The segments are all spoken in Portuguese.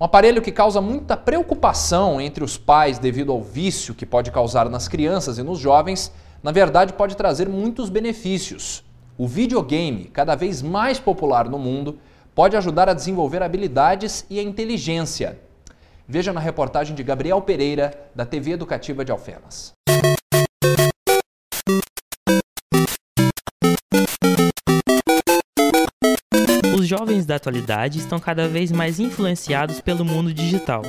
Um aparelho que causa muita preocupação entre os pais devido ao vício que pode causar nas crianças e nos jovens, na verdade pode trazer muitos benefícios. O videogame, cada vez mais popular no mundo, pode ajudar a desenvolver habilidades e a inteligência. Veja na reportagem de Gabriel Pereira, da TV Educativa de Alfenas. Os jovens da atualidade estão cada vez mais influenciados pelo mundo digital,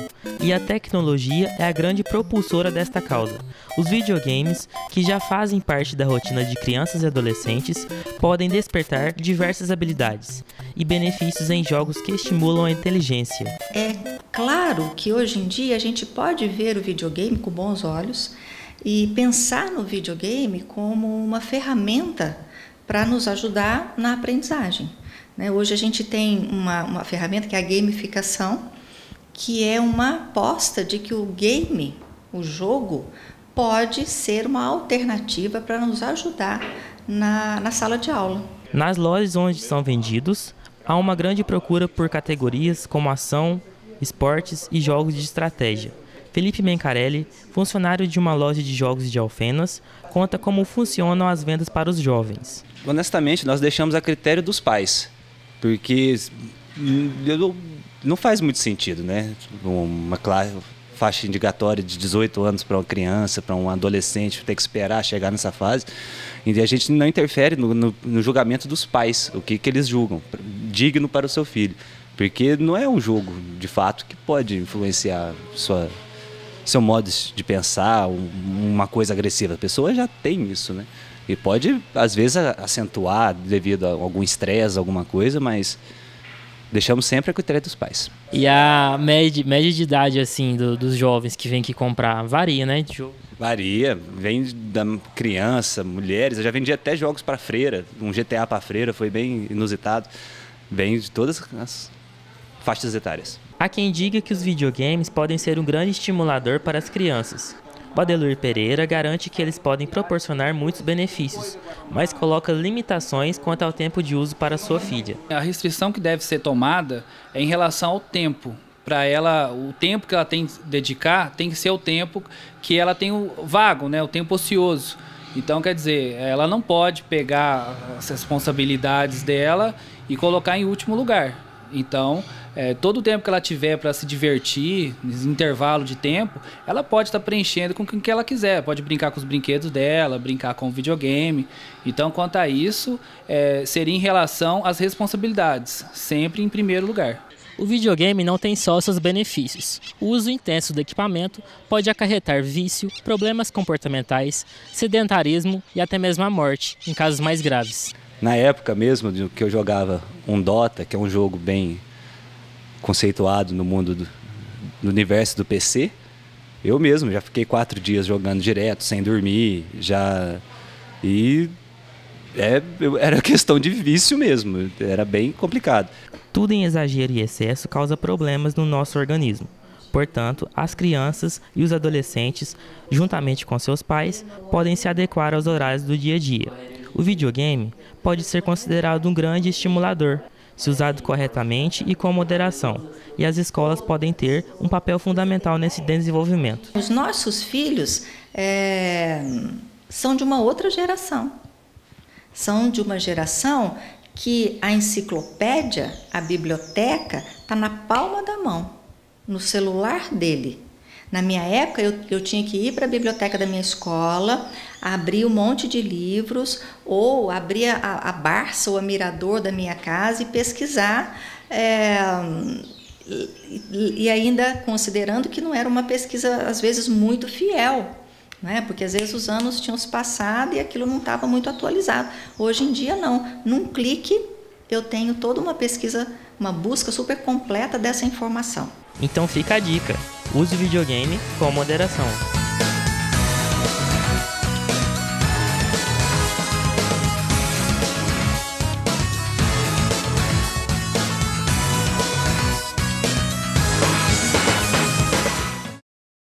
e a tecnologia é a grande propulsora desta causa. Os videogames, que já fazem parte da rotina de crianças e adolescentes, podem despertar diversas habilidades e benefícios em jogos que estimulam a inteligência. É claro que hoje em dia a gente pode ver o videogame com bons olhos e pensar no videogame como uma ferramenta para nos ajudar na aprendizagem. Né? Hoje a gente tem uma, uma ferramenta que é a gamificação, que é uma aposta de que o game, o jogo, pode ser uma alternativa para nos ajudar na, na sala de aula. Nas lojas onde são vendidos, há uma grande procura por categorias como ação, esportes e jogos de estratégia. Felipe Mencarelli, funcionário de uma loja de jogos de Alfenas, conta como funcionam as vendas para os jovens. Honestamente, nós deixamos a critério dos pais, porque não faz muito sentido, né? Uma classe, faixa indicatória de 18 anos para uma criança, para um adolescente, ter que esperar chegar nessa fase. E a gente não interfere no, no, no julgamento dos pais, o que, que eles julgam, digno para o seu filho. Porque não é um jogo, de fato, que pode influenciar sua, seu modo de pensar, uma coisa agressiva. A pessoa já tem isso, né? E pode, às vezes, acentuar devido a algum estresse, alguma coisa, mas deixamos sempre a critério dos pais. E a média, média de idade, assim, do, dos jovens que vêm aqui comprar, varia, né? De jogo. Varia, vem da criança, mulheres, eu já vendi até jogos para freira, um GTA para freira, foi bem inusitado. Vem de todas as faixas etárias. Há quem diga que os videogames podem ser um grande estimulador para as crianças. Badelur Pereira garante que eles podem proporcionar muitos benefícios, mas coloca limitações quanto ao tempo de uso para sua filha. A restrição que deve ser tomada é em relação ao tempo. Para ela, o tempo que ela tem que dedicar tem que ser o tempo que ela tem o vago, né, o tempo ocioso. Então, quer dizer, ela não pode pegar as responsabilidades dela e colocar em último lugar. Então, é, todo o tempo que ela tiver para se divertir, nesse intervalo de tempo, ela pode estar tá preenchendo com o que ela quiser. Pode brincar com os brinquedos dela, brincar com o videogame. Então, quanto a isso, é, seria em relação às responsabilidades, sempre em primeiro lugar. O videogame não tem só seus benefícios. O uso intenso do equipamento pode acarretar vício, problemas comportamentais, sedentarismo e até mesmo a morte, em casos mais graves na época mesmo que eu jogava um Dota, que é um jogo bem conceituado no mundo do no universo do PC, eu mesmo já fiquei quatro dias jogando direto, sem dormir, já e é, era questão de vício mesmo, era bem complicado. Tudo em exagero e excesso causa problemas no nosso organismo. Portanto, as crianças e os adolescentes, juntamente com seus pais, podem se adequar aos horários do dia a dia. O videogame pode ser considerado um grande estimulador, se usado corretamente e com moderação, e as escolas podem ter um papel fundamental nesse desenvolvimento. Os nossos filhos é, são de uma outra geração. São de uma geração que a enciclopédia, a biblioteca, está na palma da mão, no celular dele. Na minha época, eu, eu tinha que ir para a biblioteca da minha escola, abrir um monte de livros, ou abrir a, a Barça ou a Mirador da minha casa e pesquisar. É, e, e ainda considerando que não era uma pesquisa, às vezes, muito fiel, né? porque às vezes os anos tinham se passado e aquilo não estava muito atualizado. Hoje em dia, não. Num clique, eu tenho toda uma pesquisa, uma busca super completa dessa informação. Então fica a dica: use videogame com moderação.